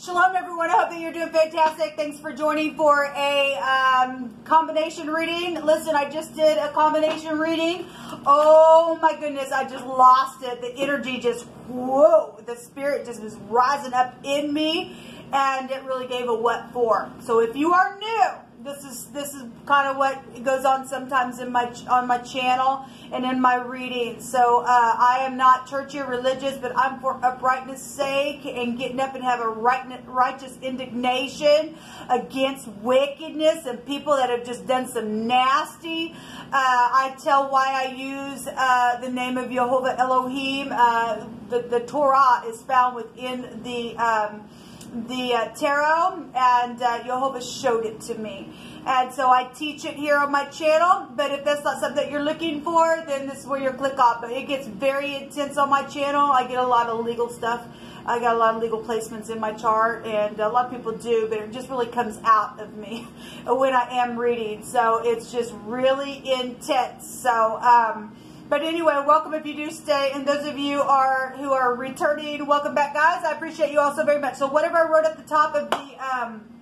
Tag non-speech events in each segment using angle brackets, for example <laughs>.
Shalom, everyone. I hope that you're doing fantastic. Thanks for joining for a um, combination reading. Listen, I just did a combination reading. Oh my goodness, I just lost it. The energy just, whoa, the spirit just was rising up in me, and it really gave a what for. So if you are new, this is this is kind of what goes on sometimes in my on my channel and in my readings. So uh, I am not churchy or religious, but I'm for uprightness' sake and getting up and have a right, righteous indignation against wickedness and people that have just done some nasty. Uh, I tell why I use uh, the name of Jehovah Elohim. Uh, the the Torah is found within the. Um, the uh, tarot, and uh, Jehovah showed it to me. And so I teach it here on my channel, but if that's not something you're looking for, then this is where you click off. But it gets very intense on my channel. I get a lot of legal stuff. I got a lot of legal placements in my chart, and a lot of people do, but it just really comes out of me <laughs> when I am reading. So it's just really intense. So, um, but anyway, welcome if you do stay, and those of you are who are returning, welcome back, guys. I appreciate you all so very much. So whatever I wrote at the top of the um,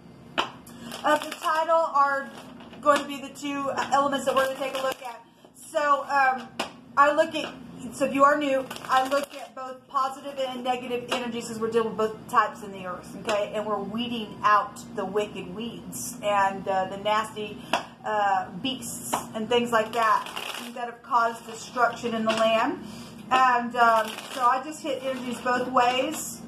of the title are going to be the two elements that we're going to take a look at. So um, I look at so if you are new, I look at both positive and negative energies as we're dealing with both types in the earth, okay? And we're weeding out the wicked weeds and uh, the nasty uh, beasts and things like that that have caused destruction in the land. And um, so I just hit energies both ways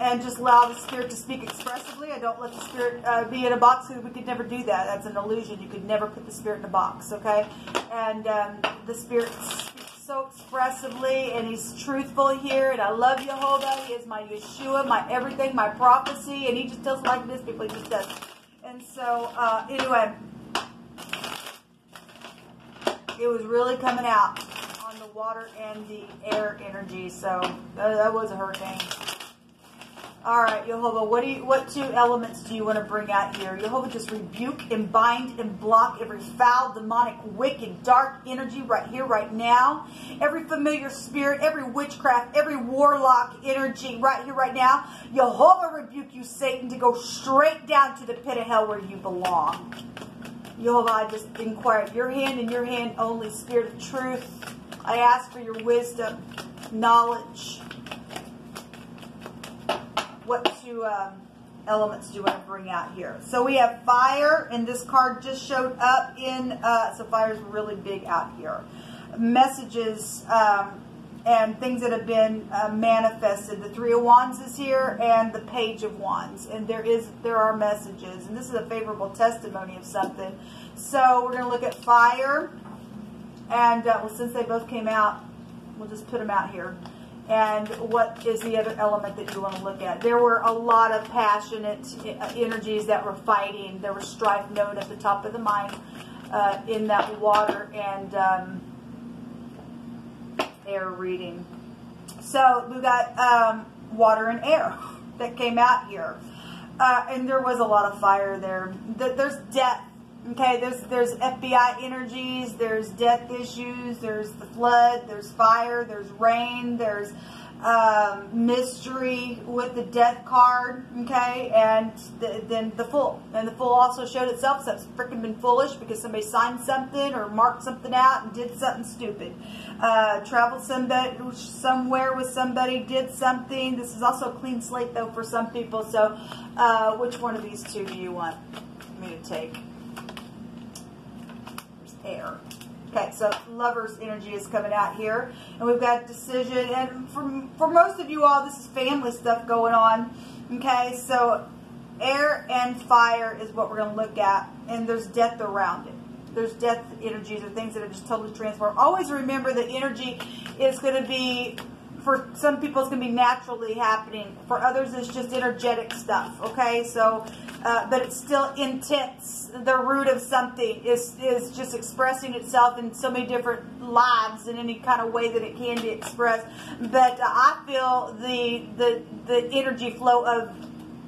and just allow the spirit to speak expressively. I don't let the spirit uh, be in a box we could never do that. That's an illusion. You could never put the spirit in a box, okay? And um, the spirit speaks so expressively and he's truthful here. And I love Jehovah. He is my Yeshua, my everything, my prophecy. And he just does like this. People, he just does. And so, uh, anyway, it was really coming out on the water and the air energy. So that, that was a hurricane. All right, Jehovah, what do you, what two elements do you want to bring out here? Jehovah, just rebuke and bind and block every foul, demonic, wicked, dark energy right here, right now. Every familiar spirit, every witchcraft, every warlock energy right here, right now. Jehovah, rebuke you, Satan, to go straight down to the pit of hell where you belong. Jehovah, I just inquire your hand and your hand only, Spirit of truth. I ask for your wisdom, knowledge, what um, elements do I bring out here? So we have fire, and this card just showed up in, uh, so fire is really big out here. Messages um, and things that have been uh, manifested. The Three of Wands is here, and the Page of Wands, and there is there are messages, and this is a favorable testimony of something. So we're going to look at fire, and uh, well, since they both came out, we'll just put them out here and what is the other element that you want to look at. There were a lot of passionate uh, energies that were fighting. There was strife known at the top of the mind uh, in that water and um, air reading. So we got um, water and air <laughs> that came out here. Uh, and there was a lot of fire there. There's death Okay, there's there's FBI energies, there's death issues, there's the flood, there's fire, there's rain, there's um, mystery with the death card, okay, and the, then the fool. And the fool also showed itself, so it's freaking been foolish because somebody signed something or marked something out and did something stupid. Uh, traveled somebody, somewhere with somebody, did something. This is also a clean slate, though, for some people. So uh, which one of these two do you want me to take? Air. Okay, so lover's energy is coming out here. And we've got decision. And for, for most of you all, this is family stuff going on. Okay, so air and fire is what we're going to look at. And there's death around it. There's death energies or things that are just totally transformed. Always remember that energy is going to be for some people it's going to be naturally happening. For others it's just energetic stuff, okay? So, uh, but it's still intense. The root of something is, is just expressing itself in so many different lives in any kind of way that it can be expressed. But uh, I feel the, the, the energy flow of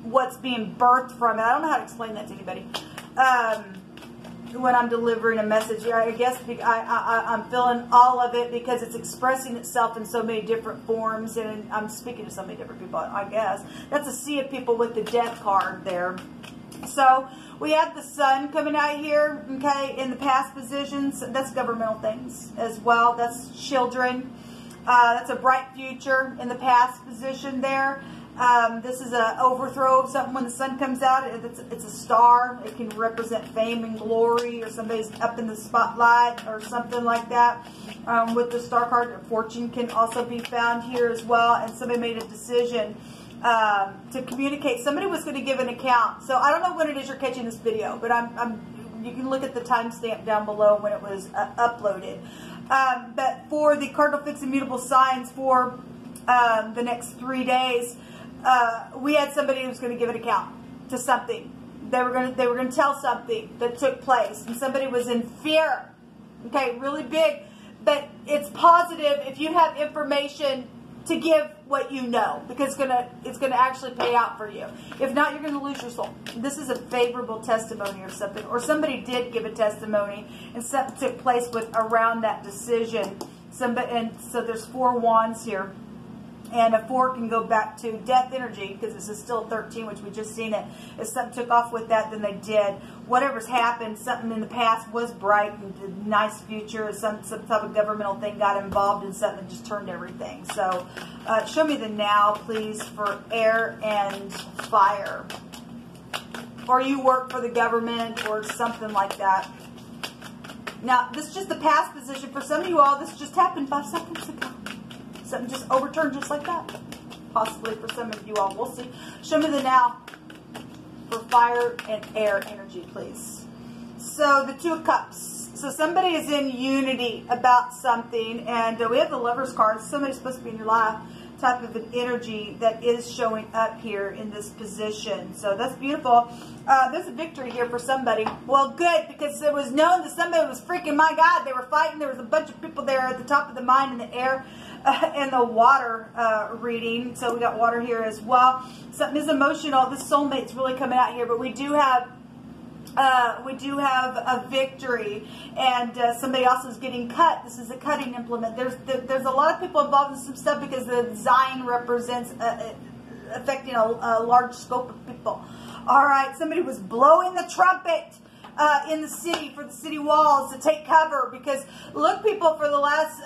what's being birthed from it. I don't know how to explain that to anybody. Um, when I'm delivering a message. I guess I, I'm feeling all of it because it's expressing itself in so many different forms, and I'm speaking to so many different people. I guess that's a sea of people with the death card there. So we have the sun coming out here, okay, in the past positions. That's governmental things as well. That's children. Uh, that's a bright future in the past position there. Um, this is an overthrow of something when the sun comes out. It's, it's, a star. It can represent fame and glory or somebody's up in the spotlight or something like that. Um, with the star card, fortune can also be found here as well. And somebody made a decision um, to communicate. Somebody was going to give an account. So I don't know when it is you're catching this video, but I'm, I'm you can look at the timestamp down below when it was uh, uploaded. Um, but for the cardinal fixed immutable signs for um, the next three days, uh, we had somebody who was going to give an account to something. They were going to they were going to tell something that took place, and somebody was in fear. Okay, really big, but it's positive if you have information to give what you know because it's gonna it's gonna actually pay out for you. If not, you're gonna lose your soul. This is a favorable testimony or something, or somebody did give a testimony and something took place with around that decision. Somebody and so there's four wands here. And a four can go back to death energy because this is still 13, which we just seen it. If something took off with that, then they did. Whatever's happened, something in the past was bright and nice future. Some, some type of governmental thing got involved in something that just turned everything. So uh, show me the now, please, for air and fire. Or you work for the government or something like that. Now, this is just the past position. For some of you all, this just happened five <laughs> seconds ago. Something just overturned just like that. Possibly for some of you all. We'll see. Show me the now for fire and air energy, please. So the Two of Cups. So somebody is in unity about something, and uh, we have the Lover's card. Somebody's supposed to be in your life type of an energy that is showing up here in this position. So that's beautiful. Uh, there's a victory here for somebody. Well, good, because it was known that somebody was freaking, my God, they were fighting. There was a bunch of people there at the top of the mine in the air <laughs> and the water uh, reading. So we got water here as well. Something is emotional. This soulmate's really coming out here, but we do have uh, we do have a victory, and uh, somebody else is getting cut. This is a cutting implement. There's there's a lot of people involved in some stuff because the design represents uh, uh, affecting a, a, large scope of people. All right, somebody was blowing the trumpet. Uh, in the city for the city walls to take cover because look people for the last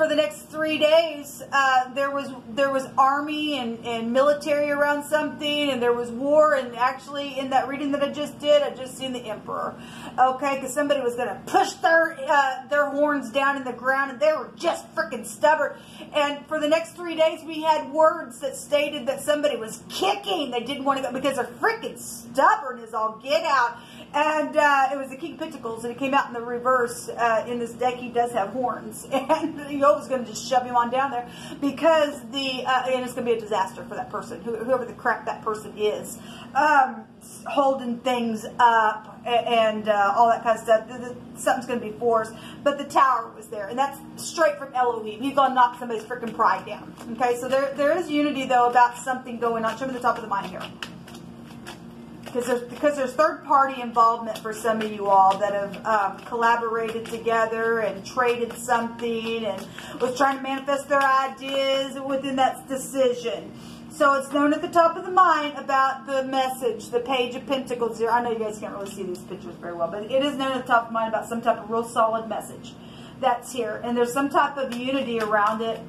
for the next three days, uh, there was there was army and, and military around something, and there was war. And actually, in that reading that I just did, I just seen the emperor. Okay, because somebody was going to push their uh, their horns down in the ground, and they were just freaking stubborn. And for the next three days, we had words that stated that somebody was kicking. They didn't want to go because they're freaking stubborn as all get out. And uh, it was the King of Pentacles, and it came out in the reverse. Uh, in this deck, he does have horns, <laughs> and Yova's going to just shove him on down there because the uh, and it's going to be a disaster for that person, whoever the crap that person is, um, holding things up and uh, all that kind of stuff. Something's going to be forced, but the tower was there, and that's straight from Elohim. He's going to knock somebody's freaking pride down. Okay, so there there is unity though about something going on. Show me the top of the mind here because there's because there's third party involvement for some of you all that have um, collaborated together and traded something and was trying to manifest their ideas within that decision. So it's known at the top of the mind about the message, the page of pentacles here. I know you guys can't really see these pictures very well, but it is known at the top of the mind about some type of real solid message that's here. And there's some type of unity around it.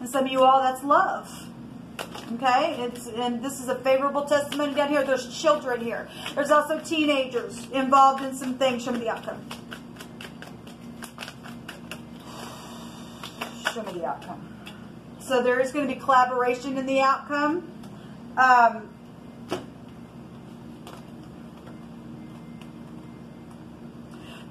And some of you all, that's love. Okay, it's and this is a favorable testimony down here. There's children here. There's also teenagers involved in some things. Show me the outcome. Show me the outcome. So there is going to be collaboration in the outcome. Um,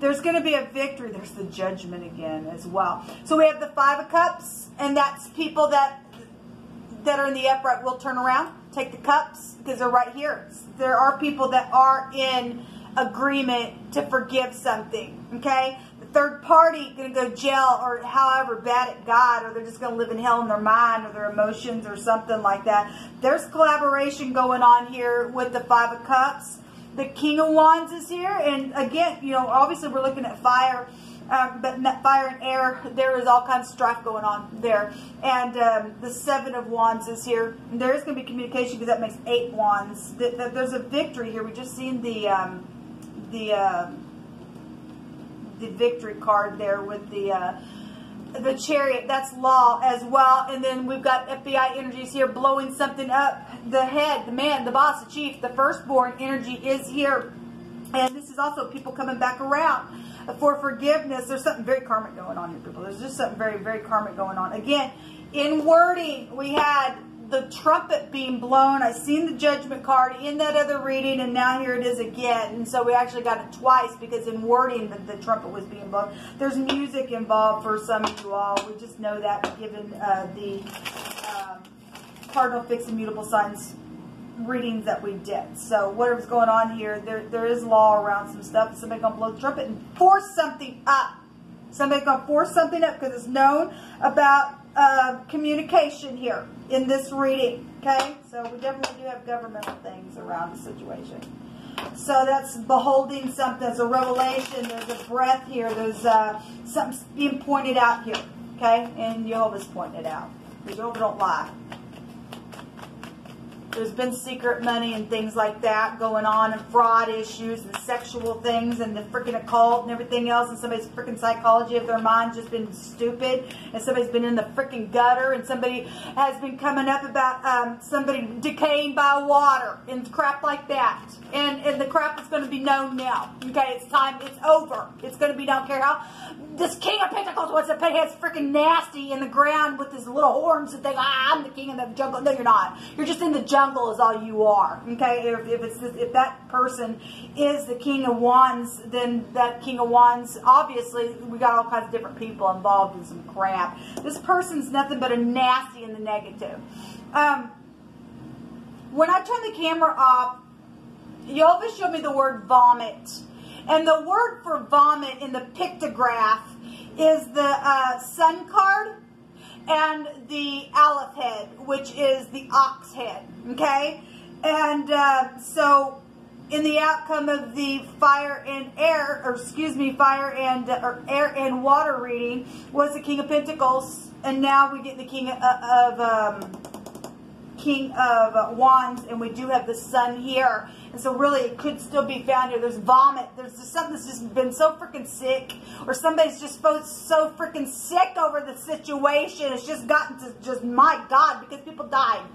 there's going to be a victory. There's the judgment again as well. So we have the Five of Cups, and that's people that that are in the upright will turn around, take the cups, because they're right here. There are people that are in agreement to forgive something, okay? The third party going to go jail or however bad it got, or they're just going to live in hell in their mind or their emotions or something like that. There's collaboration going on here with the Five of Cups. the King of Wands is here, and again, you know, obviously we're looking at fire. Um, but fire and air, there is all kinds of strife going on there. And um, the seven of wands is here. And there is going to be communication because that makes eight wands. The, the, there's a victory here. We just seen the um, the uh, the victory card there with the uh, the chariot. That's law as well. And then we've got FBI energies here blowing something up. The head, the man, the boss, the chief, the firstborn energy is here. And this is also people coming back around for forgiveness. There's something very karmic going on here, people. There's just something very, very karmic going on. Again, in wording, we had the trumpet being blown. I seen the judgment card in that other reading, and now here it is again. And so we actually got it twice because in wording, the, the trumpet was being blown. There's music involved for some of you all. We just know that given uh, the um, cardinal fixed immutable signs readings that we did. So whatever's going on here, there there is law around some stuff. Somebody gonna blow the trumpet and force something up. Somebody gonna force something up because it's known about uh, communication here in this reading. Okay, so we definitely do have governmental things around the situation. So that's beholding something. There's a revelation. There's a breath here. There's uh, something being pointed out here. Okay, and Jehovah's pointing it out. Jehovah don't lie. There's been secret money and things like that going on and fraud issues and sexual things and the freaking occult and everything else and somebody's freaking psychology of their mind just been stupid and somebody's been in the freaking gutter and somebody has been coming up about um, somebody decaying by water and crap like that. And, and the crap is going to be known now. Okay, it's time. It's over. It's going to be, don't care how. This King of Pentacles wants to put his freaking nasty in the ground with his little horns and think, ah, I'm the king of the jungle. No, you're not. You're just in the jungle is all you are. Okay, if, if it's if that person is the king of wands, then that king of wands, obviously, we got all kinds of different people involved in some crap. This person's nothing but a nasty in the negative. Um, when I turn the camera off, you always show me the word vomit. And the word for vomit in the pictograph is the uh, sun card and the aleph head, which is the ox head. Okay? And uh, so in the outcome of the fire and air, or excuse me, fire and uh, or air and water reading was the King of Pentacles, and now we get the King of, of um, King of Wands, and we do have the Sun here. And so really it could still be found here. There's vomit. There's just something that's just been so freaking sick. Or somebody's just so freaking sick over the situation. It's just gotten to just, my God, because people died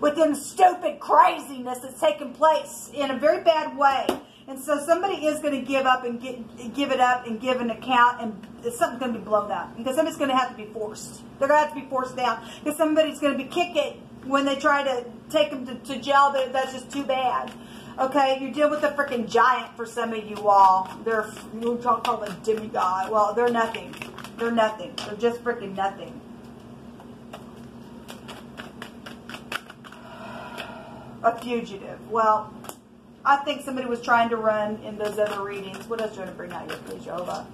within stupid craziness that's taken place in a very bad way. And so somebody is going to give up and get, give it up and give an account, and something's going to be blown up because somebody's going to have to be forced. They're going to have to be forced down because somebody's going to be kicking when they try to take them to, to jail. That's just too bad. Okay, you deal with a freaking giant for some of you all. They're, you talk call them demigod. Well, they're nothing. They're nothing. They're just freaking nothing. A fugitive. Well, I think somebody was trying to run in those other readings. What else do you want to bring out here, please, Jehovah?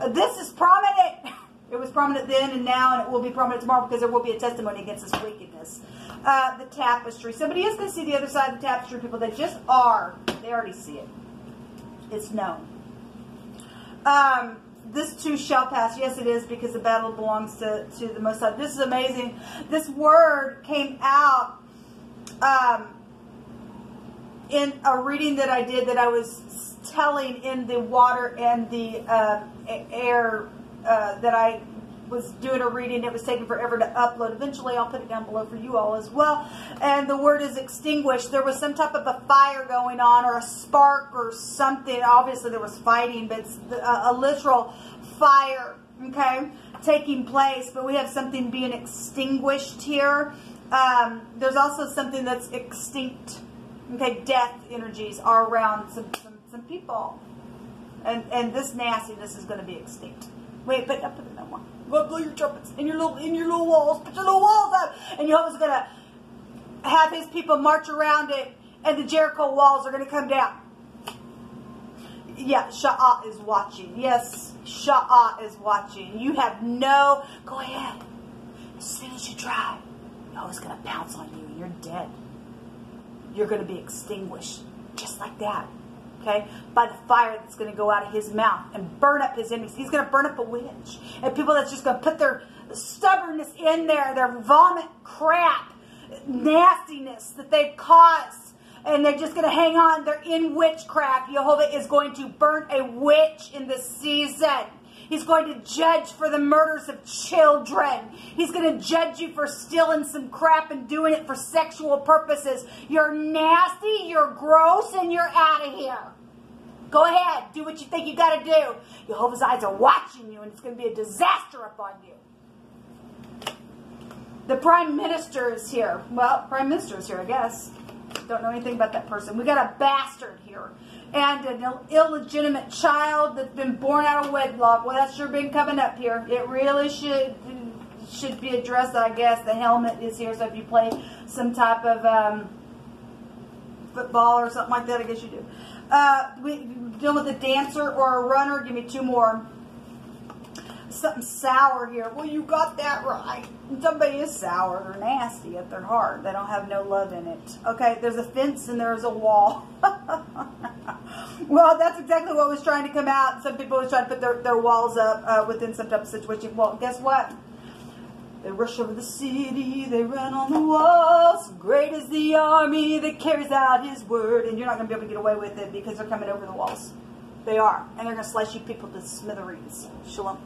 Uh, this is prominent. <laughs> It was prominent then and now, and it will be prominent tomorrow because there will be a testimony against this wickedness. Uh, the tapestry. Somebody is going to see the other side of the tapestry, people. They just are. They already see it. It's known. Um, this too shall pass. Yes, it is because the battle belongs to, to the Most High. This is amazing. This word came out um, in a reading that I did that I was telling in the water and the uh, air uh, that I was doing a reading. It was taking forever to upload. Eventually, I'll put it down below for you all as well. And the word is extinguished. There was some type of a fire going on or a spark or something. Obviously, there was fighting, but it's a, a literal fire, okay, taking place. But we have something being extinguished here. Um, there's also something that's extinct. Okay, death energies are around some, some, some people. And, and this nastiness is going to be extinct. Wait, but I put it that one. Go blow your trumpets in your little in your little walls. Put your little walls up, and Jehovah's gonna have his people march around it, and the Jericho walls are gonna come down. Yeah, Sha'ah is watching. Yes, Sha'ah is watching. You have no. Go ahead. As soon as you try, Jehovah's gonna pounce on you, and you're dead. You're gonna be extinguished. just like that. Okay, by the fire that's going to go out of his mouth and burn up his enemies. He's going to burn up a witch and people that's just going to put their stubbornness in there, their vomit crap, nastiness that they've caused and they're just going to hang on. They're in witchcraft. Jehovah is going to burn a witch in this season. He's going to judge for the murders of children. He's going to judge you for stealing some crap and doing it for sexual purposes. You're nasty, you're gross, and you're out of here. Go ahead, do what you think you got to do. Jehovah's eyes are watching you, and it's going to be a disaster upon you. The prime minister is here. Well, prime minister is here, I guess. Don't know anything about that person. We got a bastard here. And an illegitimate child that's been born out of wedlock. Well, that's sure been coming up here. It really should should be addressed, I guess. The helmet is here, so if you play some type of um, football or something like that, I guess you do. Uh, we dealing with a dancer or a runner. Give me two more something sour here. Well, you got that right. Somebody is sour or nasty at their heart. They don't have no love in it. Okay, there's a fence and there's a wall. <laughs> well, that's exactly what was trying to come out. Some people was trying to put their, their walls up uh, within some type of situation. Well, guess what? They rush over the city, they run on the walls. Great is the army that carries out his word. And you're not going to be able to get away with it because they're coming over the walls. They are. And they're going to slice you people to smithereens. Shalom.